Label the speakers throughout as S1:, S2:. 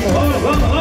S1: people.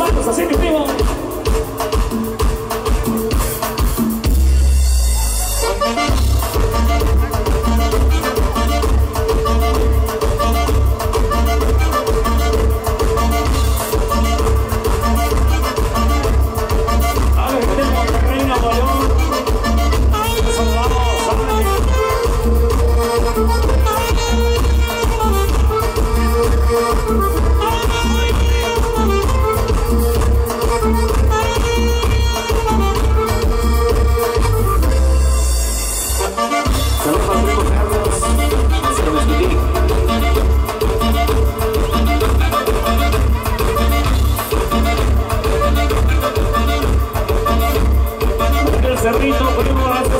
S1: Vamos, así mi primo. Cerrito, primo Vasco, cerrito